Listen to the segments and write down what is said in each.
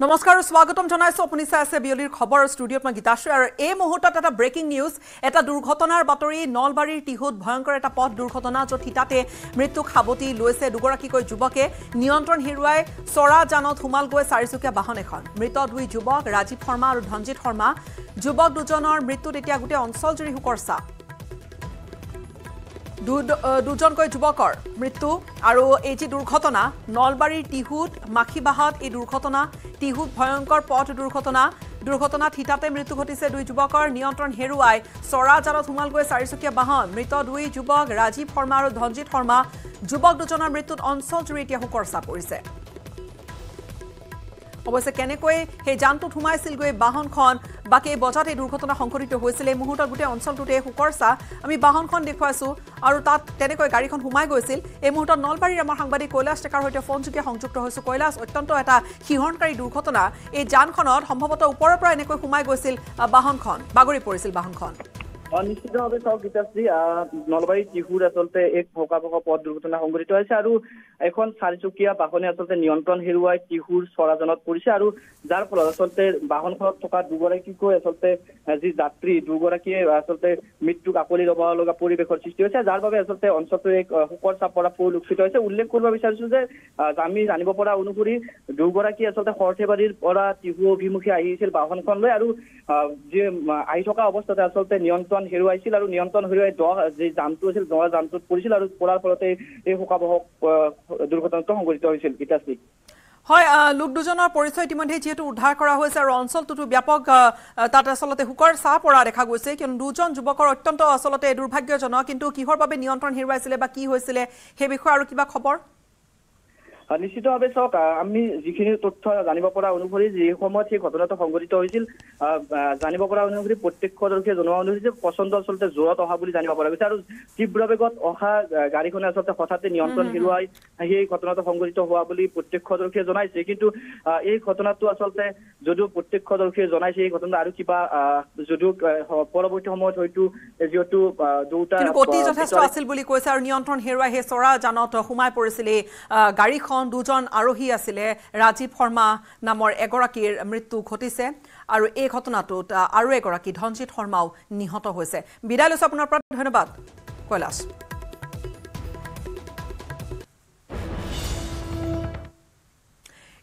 নমস্কাৰ স্বাগতম জনাইছো আপুনি চাই আছে বিয়লিৰ খবৰ ষ্টুডিঅ'ত মই গীতাশ্ৰী আৰু এই মুহূৰ্তত এটা ব্ৰেকিং নিউজ এটা দুৰ্ঘটনাৰ বাতৰি নলবাৰীৰ টিহুত ভয়ংকৰ এটা পথ দুৰ্ঘটনা য'ত থিতাতে মৃত্যুক সাৱটি লৈছে দুগৰাকীকৈ যুৱকে। নিয়ন্ত্ৰণ হেৰুৱাই চৰা জানত সোমাল গৈ চাৰিচকীয়া বাহন এখন। মৃত দুই যুৱক ৰাজীৱ শৰ্মা আৰু ধনজিৎ শৰ্মা। যুৱক দুজনৰ মৃত্যুত এতিয়া গোটেই অঞ্চলজুৰি শোকৰ চাপ দুজনকৈ যুৱকৰ মৃত্যু আৰু এই যি দুৰ্ঘটনা নলবাৰীৰ টিহুত মাখিবাহাত এই দুৰ্ঘটনা টিহুত ভয়ংকৰ পথ দুৰ্ঘটনা দুৰ্ঘটনাত থিতাতে মৃত্যু ঘটিছে দুই যুৱকৰ নিয়ন্ত্ৰণ হেৰুৱাই চৰা জালত সোমালগৈ চাৰিচকীয়া বাহন মৃত দুই যুৱক ৰাজীৱ শৰ্মা আৰু ধনজিৎ শৰ্মা যুৱক দুজনৰ মৃত্যুত অঞ্চলজুৰি এতিয়া শোকৰ চাপ পৰিছে। অৱশ্যে কেনেকৈ সেই যানটোত সোমাইছিলগৈ বাহনখন বাকী বজাত এই দুৰ্ঘটনা সংঘটিত হৈছিল এই মুহূৰ্তত গোটেই অঞ্চলটোতে শোকৰ চাহ আমি বাহনখন দেখুৱাইছোঁ আৰু তাত তেনেকৈ গাড়ীখন সোমাই গৈছিল। এই মুহূৰ্তত নলবাৰীৰ আমাৰ সাংবাদিক কৈলাশ টেকাৰ সৈতে ফোনযোগে সংযুক্ত হৈছোঁ। কৈলাশ অত্যন্ত এটা শিহৰণকাৰী দুৰ্ঘটনা। এই যানখনত সম্ভৱতঃ ওপৰৰ পৰা এনেকৈ সোমাই গৈছিল বাহনখন বাগৰি পৰিছিল বাহনখন। নিশ্চিতভাৱে চাওক গীতাশ্ৰী নলবাৰী টিহুৰ আচলতে এক ভকাভকা পথ দুৰ্ঘটনা সংঘটিত হৈছে আৰু এখন চাৰিচকীয়া বাহনে আচলতে নিয়ন্ত্ৰণ হেৰুৱাই টিহুৰ চৰাজনত পৰিছে আৰু যাৰ ফলত আচলতে বাহনখনত থকা দুগৰাকীকৈ আচলতে যি যাত্ৰী দুগৰাকীয়ে আচলতে মৃত্যুক আকলি ল'ব লগা পৰিৱেশৰ সৃষ্টি হৈছে যাৰ বাবে আচলতে অঞ্চলটোৰ এক শোকৰ চাপ পৰা পৰিলক্ষিত হৈছে। উল্লেখ কৰিব বিচাৰিছো যে আমি জানিব পৰা অনুসৰি দুগৰাকী আচলতে সৰ্থেবাৰীৰ পৰা টিহু অভিমুখী আহিছিল বাহনখন লৈ আৰু যি আহি থকা অৱস্থাতে আচলতে নিয়ন্ত্ৰণ হেৰুৱাইছিল আৰু নিয়ন্ত্ৰণ হেৰুৱাই দহ যি জামটো আছিল দহ জামটোত পৰিছিল আৰু পৰাৰ ফলতে এই শোকাবহক দুৰ্ঘটনাটো সংঘটিত হৈছিল গীতাশ্ৰী হয় লোক দুজনৰ পৰিচয় ইতিমধ্যে যিহেতু উদ্ধাৰ কৰা হৈছে আৰু অঞ্চলটোতো ব্যাপক তাত আচলতে শোকৰ চাহ পৰা দেখা গৈছে কিয়নো দুজন যুৱকৰ অত্যন্ত আচলতে দুৰ্ভাগ্যজনক কিন্তু কিহৰ বাবে নিয়ন্ত্ৰণ হেৰুৱাইছিলে বা কি হৈছিলে সেই বিষয়ে আৰু কিবা খবৰ? নিশ্চিতভাৱে চাওক আমি যিখিনি তথ্য জানিব পৰা অনুসৰি যি সময়ত সেই ঘটনাটো সংঘটিত হৈছিল জানিব পৰা অনুসৰি প্ৰত্যক্ষদৰ্শীয়ে জনোৱা অনুসৰি যে পচন্দ আচলতে জোৰত অহা বুলি জানিব পৰা গৈছে আৰু তীব্ৰ বেগত অহা গাড়ীখনে আচলতে হঠাতে নিয়ন্ত্ৰণ হেৰুৱাই সেই ঘটনাটো সংঘটিত হোৱা বুলি প্ৰত্যক্ষদৰ্শীয়ে জনাইছে। কিন্তু এই ঘটনাটো আচলতে যদিও প্ৰত্যক্ষদৰ্শীয়ে জনাইছে এই ঘটনা আৰু কিবা যদিও পৰৱৰ্তী সময়ত হয়তো যিহেতু দুটা যথেষ্ট আছিল বুলি কৈছে আৰু নিয়ন্ত্ৰণ হেৰুৱাই সেই চৰা যানত সোমাই পৰিছিল এই গাড়ীখন। এখন দুজন আৰোহী আছিলে ৰাজীৱ শৰ্মা নামৰ এগৰাকীৰ মৃত্যু ঘটিছে আৰু এই ঘটনাটোত আৰু এগৰাকী ধনজিৎ শৰ্মাও নিহত হৈছে। বিদায় লৈছোঁ আপোনাৰ পৰা ধন্যবাদ। কৈলাশ।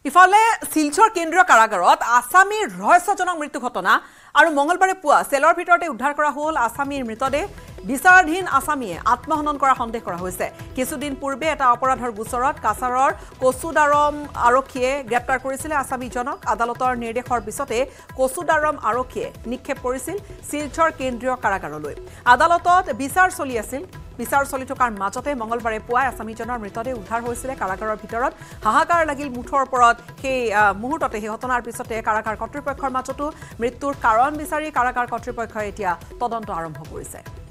ইফালে শিলচৰ কেন্দ্ৰীয় কাৰাগাৰত আছামীৰ ৰহস্যজনক মৃত্যু ঘটনা আৰু মঙলবাৰে পুৱা চেলৰ ভিতৰতে উদ্ধাৰ কৰা হ'ল আছামীৰ মৃতদেহ। বিচাৰাধীন আছামীয়ে আত্মহনন কৰা সন্দেহ কৰা হৈছে। কিছুদিন পূৰ্বে এটা অপৰাধৰ গোচৰত কাছাৰৰ কচুদাৰম আৰক্ষীয়ে গ্ৰেপ্তাৰ কৰিছিলে আছামীজনক আদালতৰ নিৰ্দেশৰ পিছতে কচুদাৰম আৰক্ষীয়ে নিক্ষেপ কৰিছিল শিলচৰ কেন্দ্ৰীয় কাৰাগাৰলৈ। আদালতত বিচাৰ চলি আছিল। বিচাৰ চলি থকাৰ মাজতে মঙলবাৰে পুৱাই আছামীজনৰ মৃতদেহ উদ্ধাৰ হৈছিলে। কাৰাগাৰৰ ভিতৰত হাহাকাৰ লাগিল মুঠৰ ওপৰত। সেই মুহূৰ্ততে সেই ঘটনাৰ পিছতে কাৰাগাৰ কৰ্তৃপক্ষৰ মাজতো মৃত্যুৰ কাৰণ বিচাৰি কাৰাগাৰ কৰ্তৃপক্ষই এতিয়া তদন্ত আৰম্ভ কৰিছে।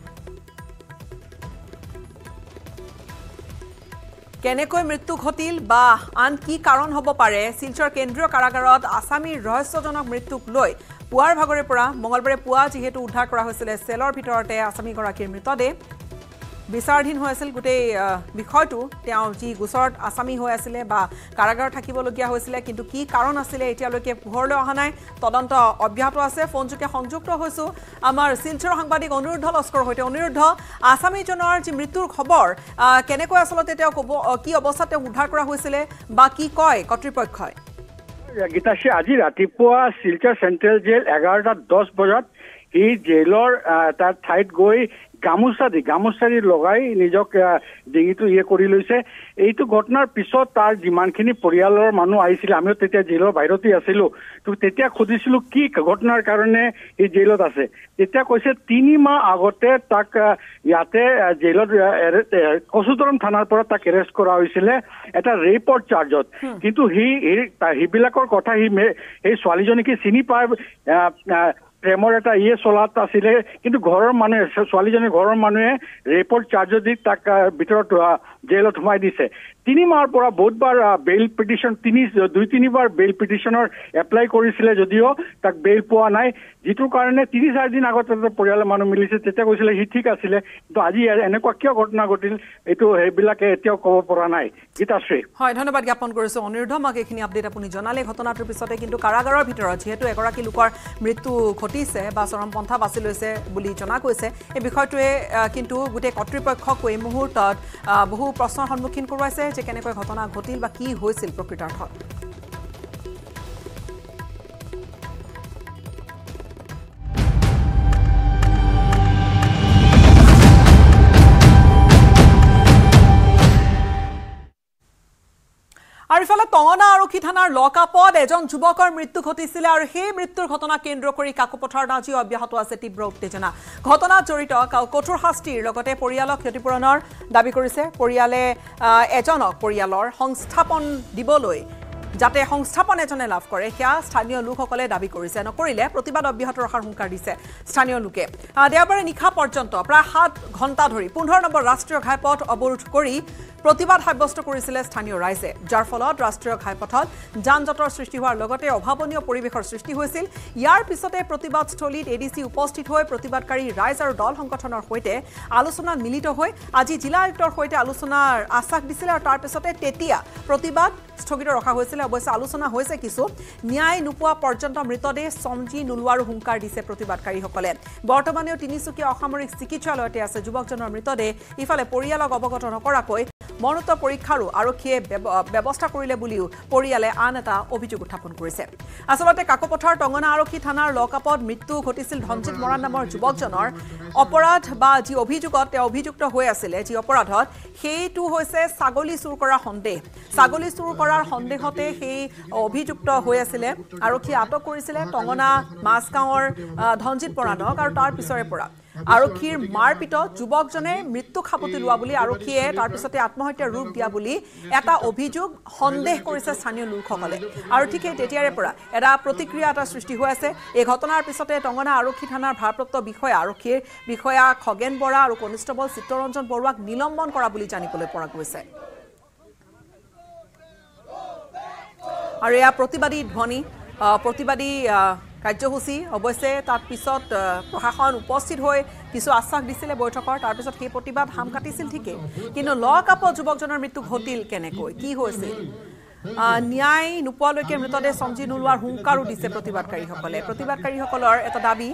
কেনেকৈ মৃত্যু ঘটিল বা আন কি কাৰণ হ'ব পাৰে শিলচৰ কেন্দ্ৰীয় কাৰাগাৰত আছামীৰ ৰহস্যজনক মৃত্যুক লৈ পুৱাৰ ভাগৰে পৰা মঙলবাৰে পুৱা যিহেতু উদ্ধাৰ কৰা হৈছিলে চেলৰ ভিতৰতে আছামীগৰাকীৰ মৃতদেহ। বিচাৰাধীন হৈ আছিল গোটেই বিষয়টো। তেওঁ যি গোচৰত আছামী হৈ আছিলে বা কাৰাগাৰত থাকিবলগীয়া হৈছিলে কিন্তু কি কাৰণ আছিলে এতিয়ালৈকে পোহৰলৈ অহা নাই তদন্ত অব্যাহত আছে। ফোনযোগে সংযুক্ত হৈছোঁ আমাৰ শিলচৰ সাংবাদিক অনিৰুদ্ধ লস্কৰৰ সৈতে। অনিৰুদ্ধ আছামীজনৰ যি মৃত্যুৰ খবৰ কেনেকৈ আচলতে তেওঁ ক'ব কি অৱস্থাত তেওঁক উদ্ধাৰ কৰা হৈছিলে বা কি কয় কৰ্তৃপক্ষই? গীতাশ্ৰী আজি ৰাতিপুৱা শিলচৰ চেণ্ট্ৰেল জেল এঘাৰটা দহ বজাত সি জেইলৰ এটা ঠাইত গৈ গামোচা দি গামোচা দি লগাই নিজক ডিঙিটো ইয়ে কৰি লৈছে। এইটো ঘটনাৰ পিছত তাৰ যিমানখিনি পৰিয়ালৰ মানুহ আহিছিলে আমিও তেতিয়া জেইলৰ বাহিৰতে আছিলো। তো তেতিয়া সুধিছিলো কি ঘটনাৰ কাৰণে এই জেইলত আছে? তেতিয়া কৈছে তিনি মাহ আগতে তাক ইয়াতে জেইলত কচুতৰম থানাৰ পৰা তাক এৰেষ্ট কৰা হৈছিলে এটা ৰেপৰ চাৰ্জত। কিন্তু সি সেইবিলাকৰ কথা সি সেই ছোৱালীজনীকে চিনি পায় প্ৰেমৰ এটা ইয়ে চলাত আছিলে। কিন্তু ঘৰৰ মানুহে ছোৱালীজনীৰ ঘৰৰ মানুহে ৰেপৰ চাৰ্জত দি তাক ভিতৰত জেলত সোমাই দিছে। তিনি মাহৰ পৰা বহুতবাৰ বেইল পিটিশ্যন তিনি দুই তিনিবাৰ বেইল পিটিশ্যনৰ এপ্লাই কৰিছিলে যদিও তাক বেইল পোৱা নাই। যিটোৰ কাৰণে তিনি চাৰিদিন আগত পৰিয়ালৰ মানুহ মিলিছে তেতিয়া কৈছিলে সি ঠিক আছিলে কিন্তু আজি এনেকুৱা কিয় ঘটনা ঘটিল এইটো সেইবিলাকে এতিয়াও ক'ব পৰা নাই। গীতাশ্ৰী হয় ধন্যবাদ জ্ঞাপন কৰিছোঁ অনিৰুদ্ধ। মাক এইখিনি আপডেট আপুনি জনালে ঘটনাটোৰ পিছতে কিন্তু কাৰাগাৰৰ ভিতৰত যিহেতু এগৰাকী লোকৰ মৃত্যু ঘটিছে বা চৰমপন্থা বাছি লৈছে বুলি জনা গৈছে এই বিষয়টোৱে কিন্তু গোটেই কৰ্তৃপক্ষক এই মুহূৰ্তত বহু প্ৰশ্নৰ সন্মুখীন কৰোৱাইছে যে কেনেকৈ ঘটনা ঘটিল বা কি হৈছিল প্ৰকৃতাৰ্থত। আৰু ইফালে টঙনা আৰক্ষী থানাৰ লকআপত এজন যুৱকৰ মৃত্যু ঘটিছিলে আৰু সেই মৃত্যুৰ ঘটনা কেন্দ্ৰ কৰি কাকোপথাৰত আজিও অব্যাহত আছে তীব্ৰ উত্তেজনা। ঘটনাত জড়িত কঠোৰ শাস্তিৰ লগতে পৰিয়ালক ক্ষতিপূৰণৰ দাবী কৰিছে। পৰিয়ালে এজনক পৰিয়ালৰ সংস্থাপন দিবলৈ যাতে সংস্থাপন এজনে লাভ কৰে সেয়া স্থানীয় লোকসকলে দাবী কৰিছে। নকৰিলে প্ৰতিবাদ অব্যাহত ৰখাৰ হুংকাৰ দিছে স্থানীয় লোকে। দেওবাৰে নিশা পৰ্যন্ত প্ৰায় সাত ঘণ্টা ধৰি পোন্ধৰ নম্বৰ ৰাষ্ট্ৰীয় ঘাইপথ অৱৰোধ কৰি প্ৰতিবাদ সাব্যস্ত কৰিছিলে স্থানীয় ৰাইজে যাৰ ফলত ৰাষ্ট্ৰীয় ঘাইপথত যান জঁটৰ সৃষ্টি হোৱাৰ লগতে অভাৱনীয় পৰিৱেশৰ সৃষ্টি হৈছিল। ইয়াৰ পিছতে প্ৰতিবাদস্থলীত এ ডি চি উপস্থিত হৈ প্ৰতিবাদকাৰী ৰাইজ আৰু দল সংগঠনৰ সৈতে আলোচনাত মিলিত হৈ আজি জিলা আয়ুক্তৰ সৈতে আলোচনাৰ আশ্বাস দিছিলে আৰু তাৰ পিছতে তেতিয়া প্ৰতিবাদ স্থগিত ৰখা হৈছিলে। অৱশ্যে আলোচনা হৈছে কিছু। ন্যায় নোপোৱা পৰ্যন্ত মৃতদেহ চমজি নোলোৱাৰো হুংকাৰ দিছে প্ৰতিবাদকাৰীসকলে। বৰ্তমানেও তিনিচুকীয়া অসামৰিক চিকিৎসালয়তে আছে। যুৱকজনৰ মৃতদেহ ইফালে পৰিয়ালক অৱগত নকৰাকৈ মৰণোত্তৰ পৰীক্ষাৰো আৰক্ষীয়ে ব্যৱ- ব্যৱস্থা কৰিলে বুলিও পৰিয়ালে আন এটা অভিযোগ উত্থাপন কৰিছে। আচলতে কাকোপথাৰ টঙনা আৰক্ষী থানাৰ লকআপত মৃত্যু ঘটিছিল ধনজিৎ মৰাণ নামৰ যুৱকজনৰ। অপৰাধ বা যি অভিযোগত তেওঁ অভিযুক্ত হৈ আছিলে যি অপৰাধত সেইটো হৈছে ছাগলী চুৰ কৰাৰ সন্দেহ। ছাগলী চুৰ কৰাৰ সন্দেহতে সেই অভিযুক্ত হৈ আছিলে। আৰক্ষীয়ে আটক কৰিছিলে টঙনা মাজগাঁৱৰ আহ, ধনজিৎ মৰাণক আৰু তাৰ পিছৰে পৰা। আৰক্ষীৰ মাৰপিটত যুৱকজনে মৃত্যু সাবটি লোৱা বুলি আৰক্ষীয়ে তাৰ পিছতে আত্মহত্যাৰ ৰূপ দিয়া বুলি এটা অভিযোগ সন্দেহ কৰিছে স্থানীয় লোকসকলে। আৰু ঠিক সেই তেতিয়াৰে পৰা এটা প্ৰতিক্ৰিয়া এটা সৃষ্টি হৈ আছে। এই ঘটনাৰ পিছতে টঙনা আৰক্ষী থানাৰ ভাৰপ্ৰাপ্ত বিষয়া আৰক্ষীৰ বিষয়া খগেন বৰা আৰু কনিষ্টবল চিত্তৰঞ্জন বৰুৱাক নিলম্বন কৰা বুলি জানিবলৈ পৰা গৈছে। আৰু এয়া প্ৰতিবাদী ধ্বনি আহ, কাৰ্যসূচী অৱশ্যে তাত পিছত প্ৰশাসন উপস্থিত হৈ কিছু আশ্বাস দিছিলে বৈঠকৰ তাৰপিছত সেই প্ৰতিবাদ হাম কাটিছিল ঠিকেই। কিন্তু লক আপত যুৱকজনৰ মৃত্যু ঘটিল কেনেকৈ? কি হৈছিল ন্যায় নোপোৱালৈকে মৃতদেহ চমজি নোলোৱাৰ হুংকাৰো দিছে প্ৰতিবাদকাৰীসকলে। প্ৰতিবাদকাৰীসকলৰ এটা দাবী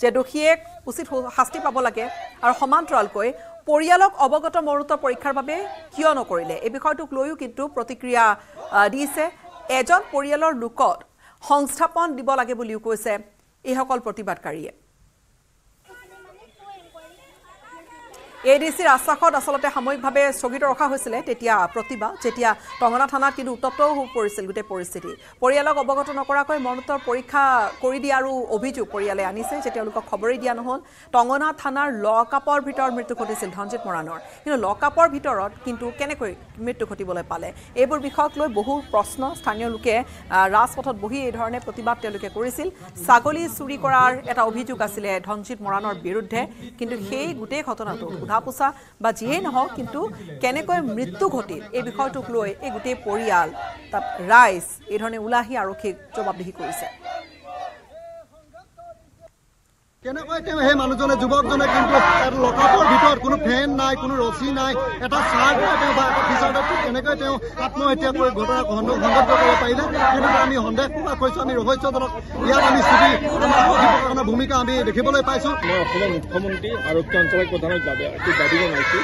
যে দোষীয়ে উচিত শাস্তি পাব লাগে আৰু সমান্তৰালকৈ পৰিয়ালক অৱগত মৰুত পৰীক্ষাৰ বাবে কিয় নকৰিলে? এই বিষয়টোক লৈও কিন্তু প্ৰতিক্ৰিয়া দিছে। এজন পৰিয়ালৰ লোকত সংস্থাপন দিব লাগে বুলিও কৈছে। এইসকল প্ৰতিবাদকাৰীয়ে। এ ডি চিৰ আশ্বাসত আচলতে সাময়িকভাৱে স্থগিত ৰখা হৈছিলে তেতিয়া প্ৰতিবাদ যেতিয়া টঙনা থানাত কিন্তু উত্তপ্তও হৈ পৰিছিল গোটেই পৰিস্থিতি। পৰিয়ালক অৱগত নকৰাকৈ মৰণোত্তৰ পৰীক্ষা কৰি দিয়াৰো অভিযোগ পৰিয়ালে আনিছে যে তেওঁলোকক খবৰেই দিয়া নহ'ল। টঙনা থানাৰ লকআপৰ ভিতৰত মৃত্যু ঘটিছিল ধনজিৎ মৰাণৰ। কিন্তু লকআপৰ ভিতৰত কিন্তু কেনেকৈ মৃত্যু ঘটিবলৈ পালে? এইবোৰ বিষয়ক লৈ বহু প্ৰশ্ন স্থানীয় লোকে ৰাজপথত বহি এই ধৰণে প্ৰতিবাদ তেওঁলোকে কৰিছিল। ছাগলী চুৰি কৰাৰ এটা অভিযোগ আছিলে ধনজিৎ মৰাণৰ বিৰুদ্ধে। কিন্তু সেই গোটেই ঘটনাটো সোধা পোছা বা যিয়েই নহওক কিন্তু কেনেকৈ মৃত্যু ঘটিল এই বিষয়টোক লৈ এই গোটেই পৰিয়াল তাত ৰাইজ এই ধৰণে ওলাই আৰক্ষীক জবাবদিহি কৰিছে। কেনেকৈ তেওঁ সেই মানুহজনে যুৱকজনে কিন্তু লকআপৰ ভিতৰত কোনো ফেন নাই কোনো ৰছী নাই এটা চাৰ্ট বা টি চাৰ্টত কেনেকৈ তেওঁ আত্মহত্যা কৰি ঘটনা সংঘটিত কৰিব পাৰিলে। সেইটোতে আমি সন্দেহ প্ৰকাশ কৰিছোঁ আমি ৰহস্যজনক ইয়াত আমি স্থিতি আমাৰ ভূমিকা আমি দেখিবলৈ পাইছোঁ। মই অসমৰ মুখ্যমন্ত্ৰী আৰক্ষী অঞ্চলক প্ৰধানক দাবী জনাইছো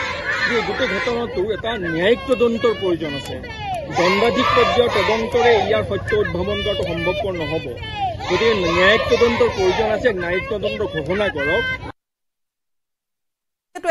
যে গোটেই ঘটনাটো এটা ন্যায়িক তদন্তৰ প্ৰয়োজন আছে। দণ্ডাধীশ পৰ্যায়ৰ তদন্তৰে ইয়াৰ সত্য উদ্ভাৱন কৰাটো সম্ভৱপৰ নহ'ব। গতিকে ন্যায়িক তদন্তৰ প্ৰয়োজন আছে ন্যায়িক তদন্ত ঘোষণা কৰক।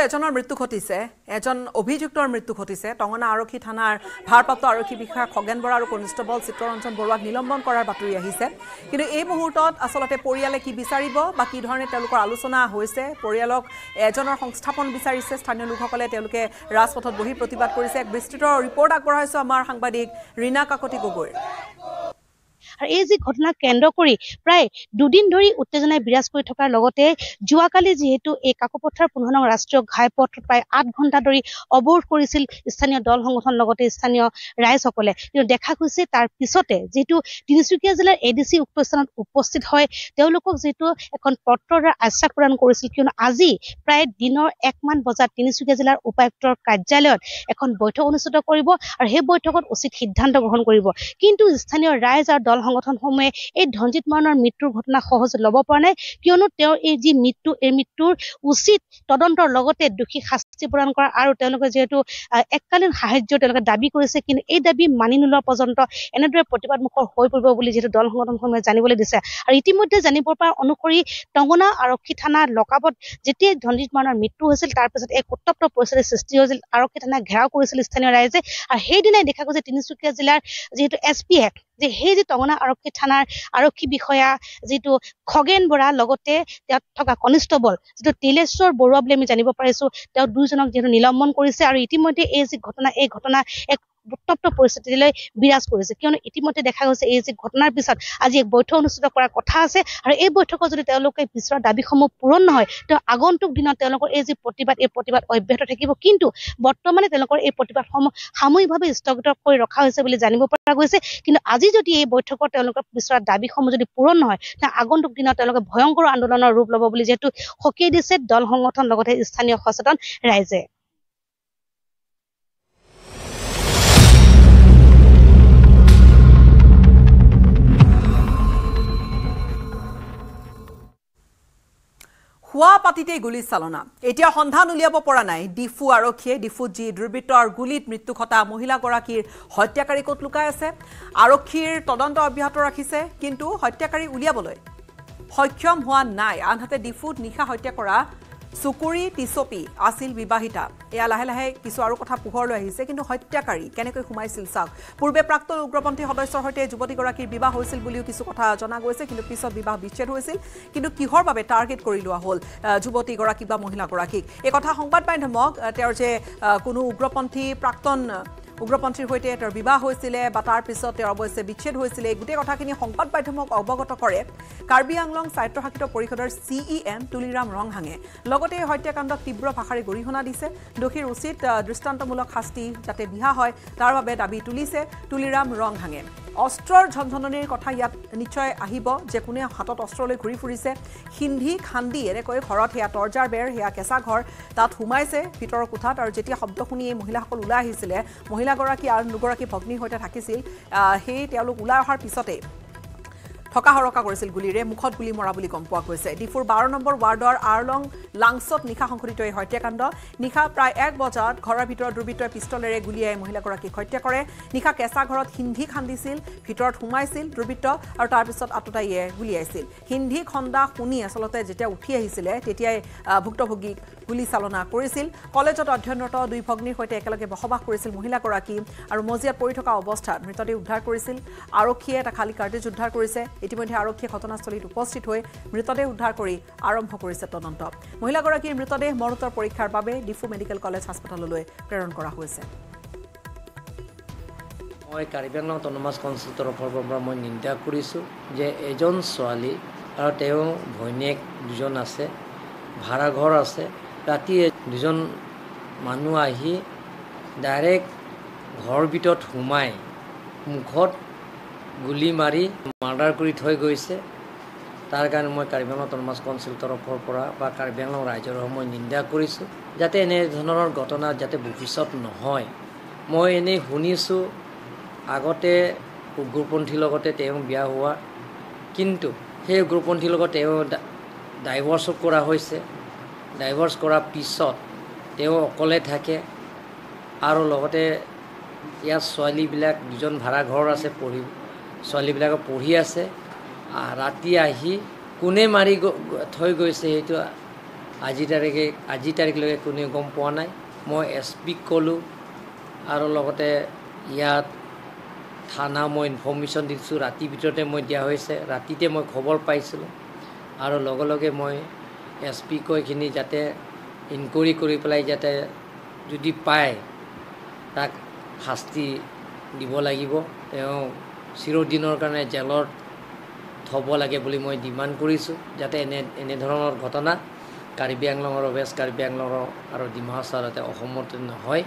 এজনৰ মৃত্যু ঘটিছে। এজন অভিযুক্তৰ মৃত্যু ঘটিছে। টঙনা আৰক্ষী থানাৰ ভাৰপ্ৰাপ্ত আৰক্ষী বিষয়া খগেন বৰা আৰু কনিষ্টবল চিত্ৰৰঞ্জন বৰুৱাক নিলম্বন কৰাৰ বাতৰি আহিছে। কিন্তু এই মুহূৰ্তত আচলতে পৰিয়ালে কি বিচাৰিব বা কি ধৰণে তেওঁলোকৰ আলোচনা হৈছে? পৰিয়ালক এজনৰ সংস্থাপন বিচাৰিছে। স্থানীয় লোকসকলে তেওঁলোকে ৰাজপথত বহি প্ৰতিবাদ কৰিছে। এক বিস্তৃত ৰিপৰ্ট আগবঢ়াইছোঁ আমাৰ সাংবাদিক ৰীণা কাকতি গগৈৰ। আৰু এই যি ঘটনাক কেন্দ্ৰ কৰি প্ৰায় দুদিন ধৰি উত্তেজনাই বিৰাজ কৰি থকাৰ লগতে যোৱাকালি যিহেতু এই কাকপথাৰ পোন্ধৰ নং ৰাষ্ট্ৰীয় ঘাইপথ প্ৰায় আঠ ঘণ্টা ধৰি অৱৰোধ কৰিছিল স্থানীয় দল সংগঠন লগতে স্থানীয় ৰাইজসকলে। কিন্তু দেখা গৈছে তাৰ পিছতে যিহেতু তিনিচুকীয়া জিলাৰ এ ডি চি উক্ত স্থানত উপস্থিত হয় তেওঁলোকক যিহেতু এখন পত্ৰৰ আশ্বাস প্ৰদান কৰিছিল কিয়নো আজি প্ৰায় দিনৰ একমান বজাত তিনিচুকীয়া জিলাৰ উপায়ুক্তৰ কাৰ্যালয়ত এখন বৈঠক অনুষ্ঠিত কৰিব আৰু সেই বৈঠকত উচিত সিদ্ধান্ত গ্ৰহণ কৰিব। কিন্তু স্থানীয় ৰাইজ আৰু দল সংগঠনসমূহে এই ধনজিত মৰাণৰ মৃত্যুৰ ঘটনা সহজে ল'ব পৰা নাই। কিয়নো তেওঁৰ এই যি মৃত্যু এই মৃত্যুৰ উচিত তদন্তৰ লগতে দোষী শাস্তি প্ৰদান কৰা আৰু তেওঁলোকে যিহেতু এককালীন সাহায্য তেওঁলোকে দাবী কৰিছে কিন্তু এই দাবী মানি নোলোৱা পৰ্যন্ত এনেদৰে প্ৰতিবাদমুখৰ হৈ পৰিব বুলি যিহেতু দল সংগঠনসমূহে জানিবলৈ দিছে। আৰু ইতিমধ্যে জানিব পৰা অনুসৰি টংগনা আৰক্ষী থানা লকাপত যেতিয়াই ধনজিত মানৰ মৃত্যু হৈছিল তাৰ পিছত এক উত্তপ্ত পৰিস্থিতিৰ সৃষ্টি হৈছিল। আৰক্ষী থানা ঘেৰাও কৰিছিল স্থানীয় ৰাইজে। আৰু সেইদিনাই দেখা গৈছে তিনিচুকীয়া জিলাৰ যিহেতু এছ পি এফ যে সেই যি টংগনা আৰক্ষী থানাৰ আৰক্ষী বিষয়া যিটো খগেন বৰা লগতে তাত থকা কনিষ্টবল যিটো তিলেশ্বৰ বৰুৱা বুলি আমি জানিব পাৰিছো তেওঁ দুইজনক যিহেতু নিলম্বন কৰিছে আৰু ইতিমধ্যে এই যি ঘটনা এই ঘটনা এক উত্তপ্ত পৰিস্থিতিলৈ বিৰাজ কৰিছে। কিয়নো ইতিমধ্যে দেখা গৈছে এই যি ঘটনাৰ পিছত আজি এক বৈঠক অনুষ্ঠিত কৰাৰ কথা আছে আৰু এই বৈঠকত যদি তেওঁলোকে বিচৰা দাবীসমূহ পূৰণ নহয় তেওঁ আগন্তুক দিনত তেওঁলোকৰ এই যি প্ৰতিবাদ এই প্ৰতিবাদ অব্যাহত থাকিব। কিন্তু বৰ্তমানে তেওঁলোকৰ এই প্ৰতিবাদসমূহ সাময়িকভাৱে স্থগিত কৰি ৰখা হৈছে বুলি জানিব পৰা গৈছে। কিন্তু আজি যদি এই বৈঠকত তেওঁলোকৰ বিচৰা দাবীসমূহ যদি পূৰণ নহয় তেওঁ আগন্তুক দিনত তেওঁলোকে ভয়ংকৰ আন্দোলনৰ ৰূপ ল'ব বুলি যিহেতু সকীয়াই দিছে দল সংগঠন লগতে স্থানীয় সচেতন ৰাইজে। শোৱা পাতিতেই গুলী চালনা। এতিয়া সন্ধান উলিয়াব পৰা নাই। ডিফু আৰক্ষীয়ে ডিফুত যি দুৰ্বৃত্তৰ গুলীত মৃত্যু ঘটা মহিলাগৰাকীৰ হত্যাকাৰী ক'ত লুকাই আছে? আৰক্ষীৰ তদন্ত অব্যাহত ৰাখিছে কিন্তু হত্যাকাৰী উলিয়াবলৈ সক্ষম হোৱা নাই। আনহাতে ডিফুত নিশা হত্যা কৰা চুকুৰি টিচপি আছিল বিবাহিতা। এয়া লাহে লাহে কিছু আৰু কথা পোহৰলৈ আহিছে কিন্তু হত্যাকাৰী কেনেকৈ সোমাইছিল চাওক। পূৰ্বে প্ৰাক্তন উগ্ৰপন্থী সদস্যৰ সৈতে যুৱতীগৰাকীৰ বিবাহ হৈছিল বুলিও কিছু কথা জনা গৈছে কিন্তু পিছত বিবাহ বিচ্ছেদ হৈছিল। কিন্তু কিহৰ বাবে টাৰ্গেট কৰি লোৱা হ'ল যুৱতীগৰাকীক বা মহিলাগৰাকীক? এই কথা সংবাদ মাধ্যমক তেওঁৰ যে কোনো উগ্ৰপন্থী প্ৰাক্তন উগ্ৰপন্থীৰ সৈতে তেওঁৰ বিবাহ হৈছিলে বা তাৰ পিছত তেওঁৰ অৱশ্যে বিচ্ছেদ হৈছিলে এই গোটেই কথাখিনি সংবাদ মাধ্যমক অৱগত কৰে কাৰ্বি আংলং স্বায়ত্তশাসিত পৰিষদৰ চি ই এম তুলিৰাম ৰংহাঙে। লগতে এই হত্যাকাণ্ডক তীব্ৰ ভাষাৰে গৰিহণা দিছে। দোষীৰ উচিত দৃষ্টান্তমূলক শাস্তি যাতে বিহা হয় তাৰ বাবে দাবী তুলিছে তুলিৰাম ৰংহাঙে। অস্ত্ৰৰ ঝনঝননিৰ কথা ইয়াত নিশ্চয় আহিব। যে কোনে হাতত অস্ত্ৰ লৈ ঘূৰি ফুৰিছে সিন্ধি খান্দি এনেকৈ ঘৰত সেয়া তৰ্জাৰ বেৰ সেয়া কেঁচা ঘৰ তাত সোমাইছে ভিতৰৰ কোঠাত আৰু যেতিয়া শব্দ শুনি এই মহিলাসকল ওলাই আহিছিলে মহিলাগৰাকী আৰু দুগৰাকী ভগ্নীৰ সৈতে থাকিছিল সেই তেওঁলোক ওলাই অহাৰ পিছতেই থকা সৰকা কৰিছিল গুলীৰে মুখত গুলী মৰা বুলি গম পোৱা গৈছে। ডিফুৰ বাৰ নম্বৰ ৱাৰ্ডৰ আৰলং লাংছত নিশা সংঘটিত এই হত্যাকাণ্ড। নিশা প্ৰায় এক বজাত ঘৰৰ ভিতৰত দুৰ্বৃত্তই পিষ্টলেৰে গুলীয়াই মহিলাগৰাকীক হত্যা কৰে। নিশা কেঁচা ঘৰত সিন্ধি খান্দিছিল ভিতৰত সোমাইছিল দুৰ্বৃত্ত আৰু তাৰপিছত আততায়ীয়ে গুলীয়াইছিল সিন্ধি খন্দা শুনি আচলতে যেতিয়া উঠি আহিছিলে তেতিয়াই ভুক্তভোগীক গুলী চালনা কৰিছিল। কলেজত অধ্যয়নৰত দুই ভগ্নীৰ সৈতে একেলগে বসবাস কৰিছিল মহিলাগৰাকী আৰু মজিয়াত পৰি থকা অৱস্থাত মৃতদেহ উদ্ধাৰ কৰিছিল। আৰক্ষীয়ে এটা খালী কাৰ্টেজ উদ্ধাৰ কৰিছে। ইতিমধ্যে আৰক্ষীয়ে ঘটনাস্থলীত উপস্থিত হৈ মৃতদেহ উদ্ধাৰ কৰি আৰম্ভ কৰিছে তদন্ত। মহিলাগৰাকীৰ মৃতদেহ মৰণোত্তৰ পৰীক্ষাৰ বাবে ডিফু মেডিকেল কলেজ হাস্পতাললৈ প্ৰেৰণ কৰা হৈছে। মই কাৰ্বি আংলং অট'নমাছ কাউন্সিল তৰফৰ পৰা মই নিন্দা কৰিছোঁ যে এজন ছোৱালী আৰু তেওঁ ভৈনীয়েক দুজন আছে ভাড়াঘৰ আছে ৰাতি দুজন মানুহ আহি ডাইৰেক্ট ঘৰৰ ভিতৰত সোমাই মুখত গুলি মাৰি মাৰ্ডাৰ কৰি থৈ গৈছে। তাৰ কাৰণে মই কাৰ্বি আংলং অট'নমাছ কাউন্সিল তৰফৰ পৰা বা কাৰ্বি আংলং ৰাইজৰ মই নিন্দা কৰিছোঁ। যাতে এনেধৰণৰ ঘটনা যাতে ভৱিষ্যত নহয়। মই এনেই শুনিছোঁ আগতে উগ্ৰপন্থীৰ লগতে তেওঁ বিয়া হোৱা। কিন্তু সেই উগ্ৰপন্থীৰ লগত তেওঁ ডাইভৰ্চো কৰা হৈছে। ডাইভৰ্চ কৰাৰ পিছত তেওঁ অকলে থাকে। আৰু লগতে ইয়াত ছোৱালীবিলাক দুজন ভাড়াঘৰ আছে পঢ়ি ছোৱালীবিলাকক পঢ়ি আছে। ৰাতি আহি কোনে মাৰি থৈ গৈছে সেইটো আজি তাৰিখে আজি তাৰিখলৈকে কোনেও গম পোৱা নাই। মই এছ পিক ক'লোঁ আৰু লগতে ইয়াত থানা মই ইনফৰ্মেশ্যন দিছোঁ ৰাতিৰ ভিতৰতে মই দিয়া হৈছে ৰাতিতে মই খবৰ পাইছিলোঁ। আৰু লগে লগে মই এছ পি কৈ এইখিনি যাতে ইনকুৱাৰী কৰি পেলাই যাতে যদি পায় তাক শাস্তি দিব লাগিব। তেওঁ চিৰদিনৰ কাৰণে জেলত থ'ব লাগে বুলি মই ডিমাণ্ড কৰিছোঁ যাতে এনে এনেধৰণৰ ঘটনা কাৰ্বি আংলঙৰ ৱেষ্ট কাৰ্বি আংলঙৰ আৰু ডিমা হাছাও যাতে অসমত নহয়।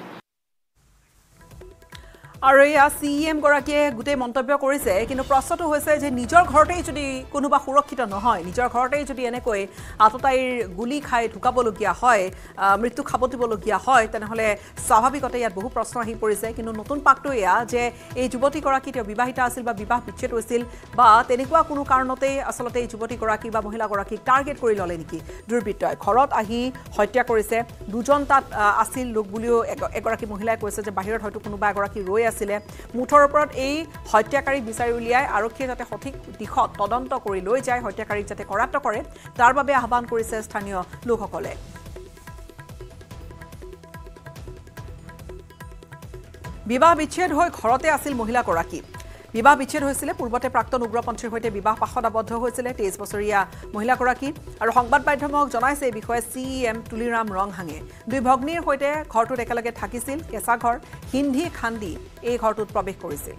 আৰু এয়া চি এম গৰাকীয়ে গোটেই মন্তব্য কৰিছে কিন্তু প্ৰশ্নটো হৈছে যে নিজৰ ঘৰতেই যদি কোনোবা সুৰক্ষিত নহয় নিজৰ ঘৰতেই যদি এনেকৈ আততায়ীৰ গুলী খাই ঢুকাবলগীয়া হয় মৃত্যু খাব দিবলগীয়া হয় তেনেহ'লে স্বাভাৱিকতে ইয়াত বহু প্ৰশ্ন আহি পৰিছে। কিন্তু নতুন পাকটো এয়া যে এই যুৱতীগৰাকী তেওঁ বিবাহিতা আছিল বা বিবাহ বিচ্ছেদ হৈছিল বা তেনেকুৱা কোনো কাৰণতেই আচলতে এই যুৱতীগৰাকী বা মহিলাগৰাকীক টাৰ্গেট কৰি ল'লে নেকি? দুৰ্বৃত্তই ঘৰত আহি হত্যা কৰিছে। দুজন তাত আছিল লোক বুলিও এগ- এগৰাকী মহিলাই কৈছে যে বাহিৰত হয়তো কোনোবা এগৰাকী ৰৈ আছিলে। মুঠৰ ওপৰত এই হত্যাকাৰীক বিচাৰি উলিয়াই আৰক্ষীয়ে যাতে সঠিক দিশত তদন্ত কৰি লৈ যায় হত্যাকাৰীক যাতে কৰায়ত্ব কৰে তাৰ বাবে আহ্বান কৰিছে স্থানীয় লোকসকলে। বিবাহ বিচ্ছেদ হৈ ঘৰতে আছিল মহিলাগৰাকী। বিবাহ বিচ্ছেদ হৈছিলে। পূৰ্বতে প্ৰাক্তন উগ্ৰপন্থীৰ সৈতে বিবাহ পাশত আবদ্ধ হৈছিলে তেইছ বছৰীয়া মহিলাগৰাকী। আৰু সংবাদ মাধ্যমক জনাইছে এই বিষয়ে চি এম তুলিৰাম ৰংহাঙে। দুই ভগ্নীৰ সৈতে ঘৰটোত একেলগে থাকিছিল কেঁচা ঘৰ হিন্ধি খান্দি এই ঘৰটোত প্ৰৱেশ কৰিছিল।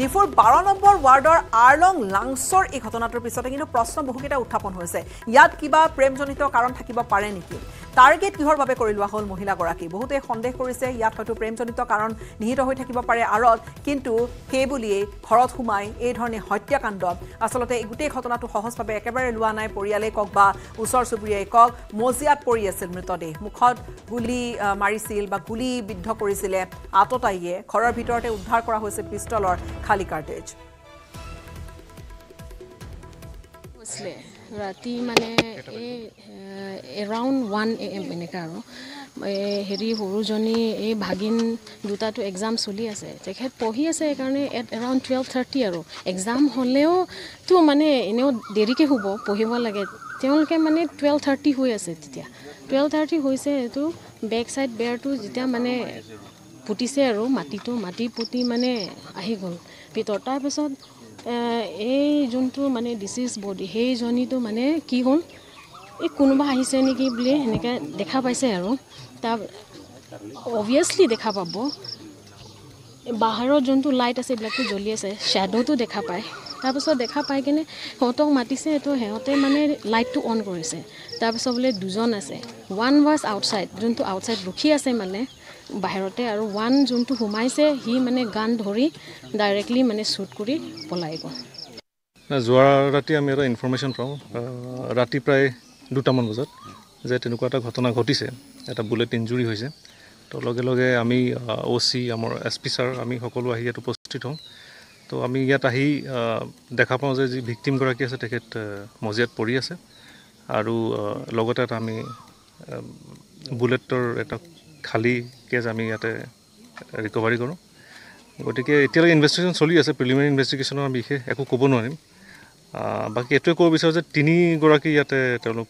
ডিফুৰ বাৰ নম্বৰ ৱাৰ্ডৰ আৰলং লাংছৰ এই ঘটনাটোৰ পিছতে কিন্তু প্ৰশ্ন বহুকেইটা উত্থাপন হৈছে। ইয়াত কিবা প্ৰেমজনিত কাৰণ থাকিব পাৰে নেকি? টাৰ্গেট কিহৰ বাবে কৰি লোৱা হ'ল মহিলাগৰাকী? বহুতে সন্দেহ কৰিছে ইয়াত হয়তো প্ৰেমজনিত কাৰণ নিহিত হৈ থাকিব পাৰে আঁৰত। কিন্তু সেই বুলিয়েই ঘৰত সোমাই এই ধৰণে হত্যাকাণ্ড। আচলতে গোটেই ঘটনাটো সহজভাৱে একেবাৰে লোৱা নাই। পৰিয়ালেই কওক বা ওচৰ চুবুৰীয়াই কওক মজিয়াত পৰি আছিল মৃতদেহ। মুখত গুলী মাৰিছিল বা গুলী বিদ্ধ কৰিছিলে আততায়ীয়ে ঘৰৰ ভিতৰতে উদ্ধাৰ কৰা হৈছে পিষ্টলৰ খালী কাৰ্টেজ। ৰাতি মানে এই এৰাউণ্ড ওৱান এ এম এনেকুৱা আৰু। হেৰি সৰুজনী এই ভাগিন দুটাটো এক্সাম চলি আছে। তেখেত পঢ়ি আছে সেইকাৰণে এট এৰাউণ্ড টুৱেল্ভ থাৰ্টি আৰু। এক্সাম হ'লেওতো মানে এনেও দেৰিকৈ শুব পঢ়িব লাগে। তেওঁলোকে মানে টুৱেল্ভ থাৰ্টি হৈ আছে তেতিয়া। টুৱেল্ভ থাৰ্টি হৈছে এইটো বেক চাইড বেৰটো যেতিয়া মানে পুতিছে আৰু মাটিটো মাটি পুতি মানে আহি গ'ল। ভিতৰত তাৰপিছত এই যোনটো মানে ডিচিজ বডি সেইজনীটো মানে কি হ'ল? এই কোনোবা আহিছে নেকি বুলি সেনেকৈ দেখা পাইছে আৰু। তাৰ অভিয়াছলি দেখা পাব। বাহিৰত যোনটো লাইট আছে এইবিলাকতো জ্বলি আছে শ্বেড'টো দেখা পায়। তাৰপিছত দেখা পাই কিনে সিহঁতক মাতিছে তো সিহঁতে মানে লাইটটো অন কৰিছে। তাৰপিছত বোলে দুজন আছে। ওৱান ৱাজ আউটছাইড যোনটো আউটছাইড ৰখি আছে মানে। বাহিৰতে আৰু ওৱান যোনটো সোমাইছে সি মানে গান ধৰি ডাইৰেক্টলি মানে শ্বুট কৰি পলাই গ'ল যোৱা ৰাতি আমি এটা ইনফৰ্মেশ্যন পাওঁ ৰাতি প্ৰায় দুটামান বজাত যে তেনেকুৱা এটা ঘটনা ঘটিছে এটা বুলেট ইঞ্জুৰি হৈছে। তো লগে লগে আমি অ' চি আমাৰ এছ পি ছাৰ আমি সকলো আহি ইয়াত উপস্থিত হওঁ। তো আমি ইয়াত আহি দেখা পাওঁ যে যি ভিক্টিমগৰাকী আছে তেখেত মজিয়াত পৰি আছে। আৰু লগতে এটা আমি বুলেটৰ এটা খালী কেজ আমি ইয়াতে ৰিকভাৰী কৰোঁ। গতিকে এতিয়ালৈকে ইনভেষ্টিগেশ্যন চলি আছে প্ৰিলিমিনাৰী ইনভেষ্টিগেশ্যনৰ আমি বিশেষ একো ক'ব নোৱাৰিম। বাকী এইটোৱে ক'ব বিচাৰোঁ যে তিনিগৰাকী ইয়াতে তেওঁলোক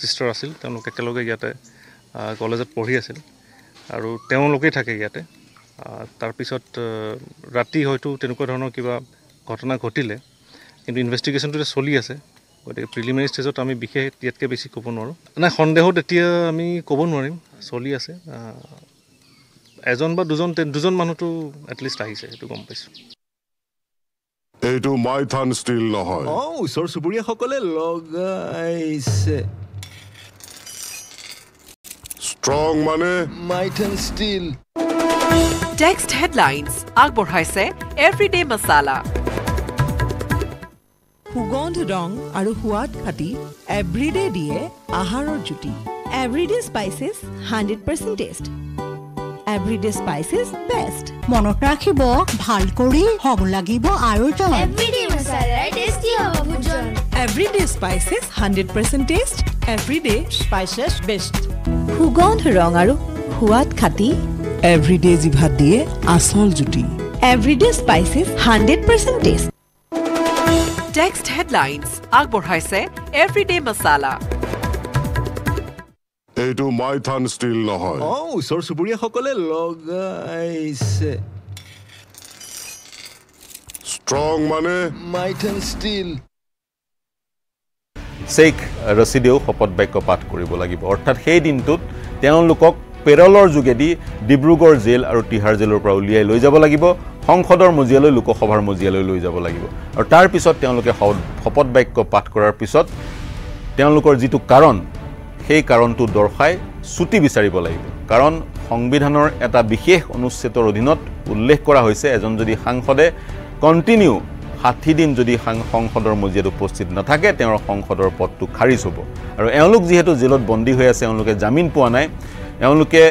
ছিষ্টাৰ আছিল। তেওঁলোক একেলগে ইয়াতে কলেজত পঢ়ি আছিল। আৰু তেওঁলোকেই থাকে ইয়াতে। তাৰপিছত ৰাতি হয়তো তেনেকুৱা ধৰণৰ কিবা ঘটনা ঘটিলে। কিন্তু ইনভেষ্টিগেশ্যনটো চলি আছে। গতিকে প্ৰিলিমিনাৰী ষ্টেজত আমি বিশেষ ইয়াতকৈ বেছি ক'ব নোৱাৰোঁ। নাই সন্দেহত এতিয়া আমি ক'ব নোৱাৰিম চলি আছে। এজন বা দুজন দুজন মানুহটো এটলিষ্ট আহিছে সেইটো গম পাইছোঁ। এইটো মাইথান ষ্টীল নহয়। অ ওচৰ চুবুৰীয়াসকলে লগাইছে। ষ্ট্ৰং মানে? মাইথন ষ্টীল। টেক্সট হেডলাইনছ আগবঢ়াইছে এভৰিডে মছালা সুগন্ধ ৰং আৰু সোৱাদ খাটি এভৰিডে দিয়ে আহাৰৰ জুতি। Everyday spices hundred percent taste Everyday spices best মনত ৰাখিব ভাল কৰি হব লাগিব আয়োজন Everyday spices hundred percent taste Everyday spices best সুগন্ধ ৰং আৰু সোৱাদ খাটি এভৰিডে জিভাত দিয়ে আচল জুতি। Everyday spices hundred percent taste text headlines আগবঢ়াইছে এভৰিডে মছালা এইটো মাইথান ষ্টীল নহয় অ ওচৰ চুবুৰীয়াসকলে লগাইছে ষ্ট্ৰং মানে মাইথন ষ্টীল শ্বেইখ ৰচিদেও শপত বাক্য পাঠ কৰিব লাগিব। অৰ্থাৎ সেই দিনটোত তেওঁলোকক পেৰলৰ যোগেদি ডিব্ৰুগড় জেল আৰু তিহাৰ জেলৰ পৰা উলিয়াই লৈ যাব লাগিব। সংসদৰ মজিয়ালৈ লোকসভাৰ মজিয়ালৈ লৈ যাব লাগিব। আৰু তাৰ পিছত তেওঁলোকে শপত বাক্য পাঠ কৰাৰ পিছত তেওঁলোকৰ যিটো কাৰণ সেই কাৰণটো দৰ্শাই ছুটি বিচাৰিব লাগিব। কাৰণ সংবিধানৰ এটা বিশেষ অনুচ্ছেদৰ অধীনত উল্লেখ কৰা হৈছে এজন যদি সাংসদে কণ্টিনিউ ষাঠি দিন যদি সাং- সংসদৰ মজিয়াত উপস্থিত নাথাকে তেওঁৰ সংসদৰ পদটো খাৰিজ হ'ব। আৰু এওঁলোক যিহেতু জেলত বন্দী হৈ আছে এওঁলোকে জামিন পোৱা নাই এওঁলোকে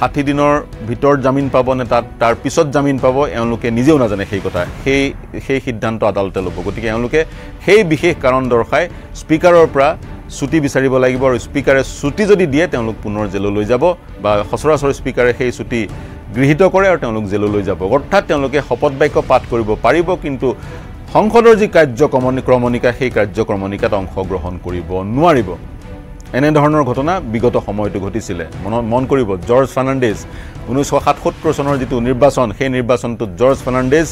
ষাঠি দিনৰ ভিতৰত জামিন পাব নে তাত তাৰ পিছত জামিন পাব এওঁলোকে নিজেও নাজানে সেই কথা। সেই সেই সিদ্ধান্ত আদালতে ল'ব। গতিকে এওঁলোকে সেই বিশেষ কাৰণ দৰ্শাই স্পীকাৰৰ পৰা ছুটি বিচাৰিব লাগিব আৰু স্পীকাৰে ছুটি যদি দিয়ে তেওঁলোক পুনৰ জেললৈ যাব বা সচৰাচৰ স্পীকাৰে সেই ছুটি গৃহীত কৰে আৰু তেওঁলোক জেললৈ যাব। অৰ্থাৎ তেওঁলোকে শপত বাক্য পাঠ কৰিব পাৰিব কিন্তু সংসদৰ যি কাৰ্যক্ৰমণি ক্ৰমণিকা সেই কাৰ্যক্ৰমণিকাত অংশগ্ৰহণ কৰিব নোৱাৰিব। এনেধৰণৰ ঘটনা বিগত সময়তো ঘটিছিলে। মন মন কৰিব জৰ্জ ফাৰ্ণাণ্ডেজ ঊনৈছশ সাতসত্তৰ চনৰ যিটো নিৰ্বাচন সেই নিৰ্বাচনটোত জৰ্জ ফাৰ্ণাণ্ডেজ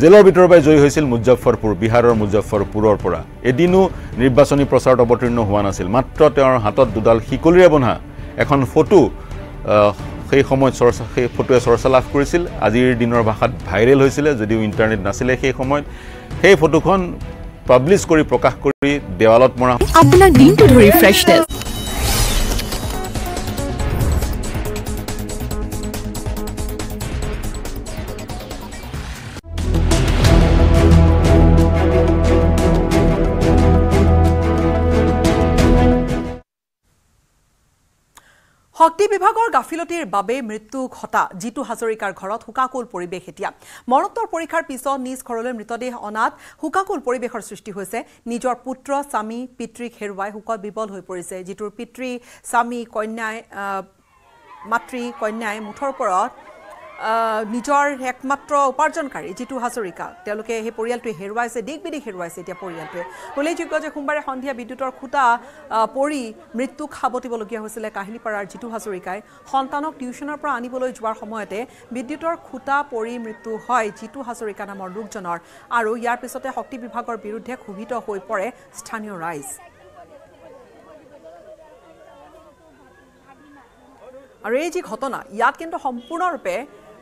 জেলৰ ভিতৰৰ পৰাই জয়ী হৈছিল মুজফ্ফৰপুৰ বিহাৰৰ মুজফ্ফৰপুৰৰ পৰা। এদিনো নিৰ্বাচনী প্ৰচাৰত অৱতীৰ্ণ হোৱা নাছিল। মাত্ৰ তেওঁৰ হাতত দুডাল শিকলিৰে বন্ধা এখন ফটো সেই সময়ত চৰ্চা সেই ফটোৱে চৰ্চা লাভ কৰিছিল। আজিৰ দিনৰ ভাষাত ভাইৰেল হৈছিলে যদিও ইণ্টাৰনেট নাছিলে সেই সময়ত। সেই ফটোখন পাব্লিছ কৰি প্ৰকাশ কৰি দেৱালত মৰা আপোনাৰ দিনটো ধৰি ফ্ৰেছনেছ শক্তি বিভাগৰ গাফিলতিৰ বাবে মৃত্যু ঘটা জিতু হাজৰিকাৰ ঘৰত শোকাকুল পৰিৱেশ এতিয়া। মৰণোত্তৰ পৰীক্ষাৰ পিছত নিজ ঘৰলৈ মৃতদেহ অনাত শোকাকুল পৰিৱেশৰ সৃষ্টি হৈছে। নিজৰ পুত্ৰ স্বামী পিতৃক হেৰুৱাই শোকত বিবল হৈ পৰিছে যিটোৰ পিতৃ স্বামী কন্যাই মাতৃ কন্যাই মুঠৰ ওপৰত নিজৰ একমাত্ৰ উপাৰ্জনকাৰী জিতু হাজৰিকা। তেওঁলোকে সেই পৰিয়ালটোৱে হেৰুৱাইছে দিশ বিদিশ হেৰুৱাইছে এতিয়া পৰিয়ালটোৱে। উল্লেখযোগ্য যে সোমবাৰে সন্ধিয়া বিদ্যুতৰ খুটা পৰি মৃত্যুক সাৱটিবলগীয়া হৈছিলে কাহিলীপাৰাৰ জিতু হাজৰিকাই। সন্তানক টিউশ্যনৰ পৰা আনিবলৈ যোৱাৰ সময়তে বিদ্যুতৰ খুটা পৰি মৃত্যু হয় জিতু হাজৰিকা নামৰ লোকজনৰ আৰু ইয়াৰ পিছতে শক্তি বিভাগৰ বিৰুদ্ধে ক্ষোভিত হৈ পৰে স্থানীয় ৰাইজ। আৰু এই যি ঘটনা ইয়াত কিন্তু সম্পূৰ্ণৰূপে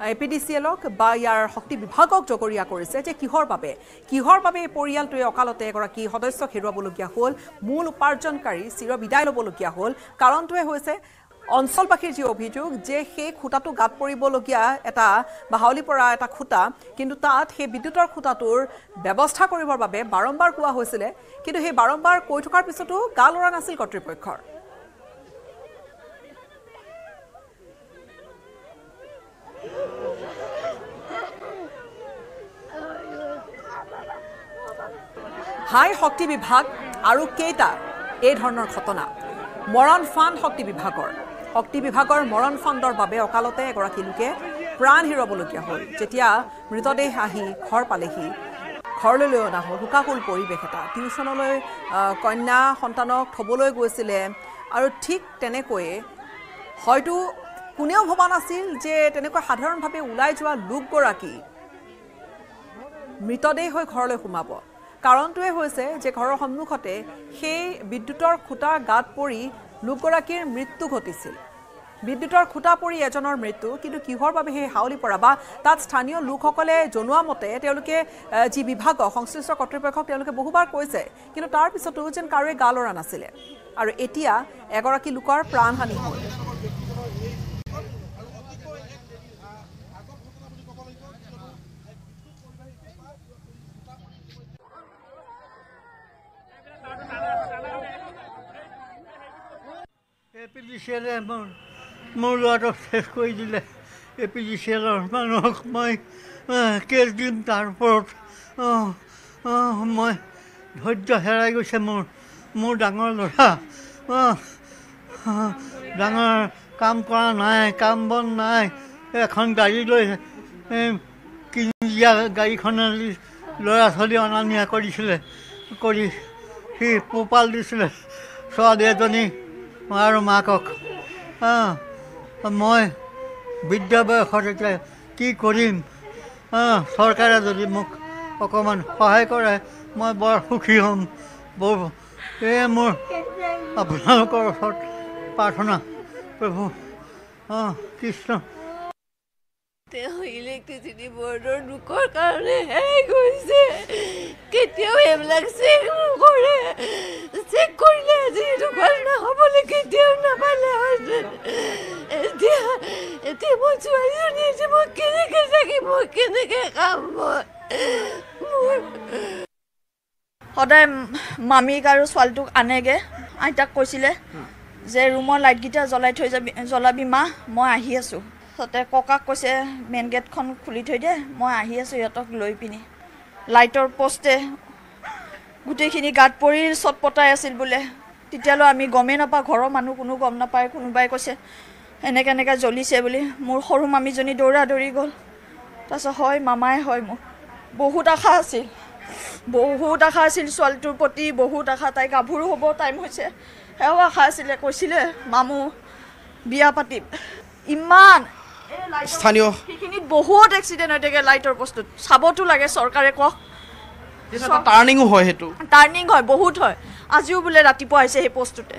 এ পি ডি চি এলক বা ইয়াৰ শক্তি বিভাগক জগৰীয়া কৰিছে যে কিহৰ বাবে কিহৰ বাবে এই পৰিয়ালটোৱে অকালতে এগৰাকী সদস্যক হেৰুৱাবলগীয়া হ'ল মূল উপাৰ্জনকাৰী চিৰ বিদায় ল'বলগীয়া হ'ল কাৰণটোৱে হৈছে অঞ্চলবাসীৰ যি অভিযোগ যে সেই খুঁটাটো গাত পৰিবলগীয়া এটা বা হাউলি পৰা এটা খুঁটা কিন্তু তাত সেই বিদ্যুতৰ খুঁটাটোৰ ব্যৱস্থা কৰিবৰ বাবে বাৰম্বাৰ কোৱা হৈছিলে কিন্তু সেই বাৰম্বাৰ কৈ থকাৰ পিছতো গা লৰা নাছিল কৰ্তৃপক্ষৰ। হাই শক্তি বিভাগ আৰু কেইটা এই ধৰণৰ ঘটনা। মৰণ ফাণ্ড শক্তি বিভাগৰ। শক্তি বিভাগৰ মৰণ ফাণ্ডৰ বাবে অকালতে এগৰাকী লোকে প্ৰাণ হেৰুৱাবলগীয়া হ'ল। যেতিয়া মৃতদেহ আহি ঘৰ পালেহি ঘৰলৈ লৈ অনা হ'ল শোকাকুল পৰিৱেশ এটা। টিউশ্যনলৈ কন্যা সন্তানক থ'বলৈ গৈছিলে আৰু ঠিক তেনেকৈয়ে হয়তো কোনেও ভবা নাছিল যে তেনেকৈ সাধাৰণভাৱে ওলাই যোৱা লোকগৰাকী মৃতদেহ হৈ ঘৰলৈ সোমাব। কাৰণটোৱে হৈছে যে ঘৰৰ সন্মুখতে সেই বিদ্যুতৰ খুঁটা গাত পৰি লোকগৰাকীৰ মৃত্যু ঘটিছিল। বিদ্যুতৰ খুঁটা পৰি এজনৰ মৃত্যু কিন্তু কিহৰ বাবে সেই হাউলি পৰা বা তাত স্থানীয় লোকসকলে জনোৱা মতে তেওঁলোকে যি বিভাগক সংশ্লিষ্ট কৰ্তৃপক্ষক তেওঁলোকে বহুবাৰ কৈছে কিন্তু তাৰ পিছতো যেন কাৰোৱে গা লৰা নাছিলে। আৰু এতিয়া এগৰাকী লোকৰ প্ৰাণহানি হ'ল। এ পি ডি চি এলে মোৰ মোৰ ল'ৰাটোক শেষ কৰি দিলে এ পি ডি চি এলৰ মানুহক মই কেছ দিম তাৰ ওপৰত অঁ মই ধৈৰ্য হেৰাই গৈছে মোৰ মোৰ ডাঙৰ ল'ৰা অঁ ডাঙৰ কাম কৰা নাই কাম বন নাই এখন গাড়ী লৈ কিনি দিয়া গাড়ীখনে ল'ৰা ছোৱালী অনা নিয়া কৰিছিলে কৰি সি পোহপাল দিছিলে ছোৱালী এজনী আৰু মাকক মই বৃদ্ধ বয়সত এতিয়া কি কৰিম? চৰকাৰে যদি মোক অকণমান সহায় কৰে মই বৰ সুখী হ'ম। বৰ এয়ে মোৰ আপোনালোকৰ ওচৰত প্ৰাৰ্থনা প্ৰভু। অঁ কৃষ্ণ তেওঁ ইলেক্ট্ৰিচিটি বৰ্ডৰ দুখৰ কাৰণেহে গৈছে কেতিয়াও এইবিলাক চেক নকৰে চেক কৰিলে আজি দোকান নহ'বলৈ কেতিয়াও নাপালে এতিয়া এতিয়া মই ছোৱালীজনী আছে মই কেনেকৈ থাকিম মই কেনেকৈ খাম মই সদায় মামীক আৰু ছোৱালীটোক আনেগৈ। আইতাক কৈছিলে যে ৰুমৰ লাইটকেইটা জ্বলাই থৈ যাবি জ্বলাবি মা মই আহি আছোঁ। তাতে ককাক কৈছে মেইন গেটখন খুলি থৈ দে মই আহি আছোঁ সিহঁতক লৈ পিনি। লাইটৰ পষ্টে গোটেইখিনি গাত পৰি চট পটাই আছিল বোলে। তেতিয়ালৈ আমি গমেই নাপাওঁ ঘৰৰ মানুহ কোনো গম নাপায় কোনোবাই কৈছে এনেকৈ এনেকৈ জ্বলিছে বুলি। মোৰ সৰু মামীজনী দৌৰা দৌৰি গ'ল। তাৰপিছত হয় মামাই হয় মোৰ। বহুত আশা আছিল। বহুত আশা আছিল ছোৱালীটোৰ প্ৰতি বহুত আশা। তাই গাভৰু হ'ব টাইম হৈছে সেয়াও আশা আছিলে। কৈছিলে মামু বিয়া পাতিম। ইমান স্থানীয় সেইখিনিত বহুত এক্সিডেণ্ট হৈ থাকে লাইটৰ বস্তুত। চাবতো লাগে চৰকাৰে কওক। টাৰ্ণিঙো হয় সেইটো। টাৰ্ণিং হয় বহুত হয়। আজিও বোলে ৰাতিপুৱা আহিছে সেই পষ্টটোতে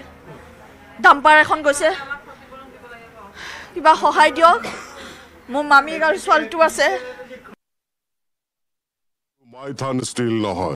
ডাম্পাৰ এখন গৈছে। কিবা সহায় দিয়ক। মোৰ মামীক আৰু ছোৱালীটো আছে। মাইথান ষ্টীল নহয়।